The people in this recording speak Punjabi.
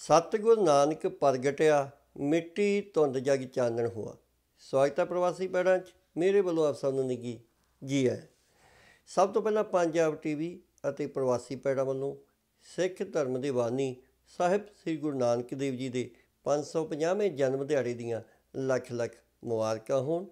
ਸਤਿਗੁਰ ਨਾਨਕ ਪ੍ਰਗਟਿਆ, ਮਿੱਟੀ ਧੁੰਦ ਜਗ ਚਾਨਣ ਹੋਆ। ਸਵਾਗਤ ਹੈ ਪ੍ਰਵਾਸੀ ਪੈੜਾਂ 'ਚ, ਮੇਰੇ ਵੱਲੋਂ ਆਪ ਸਭ ਨੂੰ ਨਿੱਗੀ ਜੀ ਹੈ ਸਭ ਤੋਂ ਪਹਿਲਾਂ ਪੰਜਾਬ ਟੀਵੀ ਅਤੇ ਪ੍ਰਵਾਸੀ ਪੈੜਾਂ ਵੱਲੋਂ ਸਿੱਖ ਧਰਮ ਦੇ ਬਾਨੀ ਸਾਹਿਬ ਸ੍ਰੀ ਗੁਰੂ ਨਾਨਕ ਦੇਵ ਜੀ ਦੇ 550ਵੇਂ ਜਨਮ ਦਿਹਾੜੇ ਦੀਆਂ ਲੱਖ ਲੱਖ ਮੁਬਾਰਕਾਂ ਹੋਣ।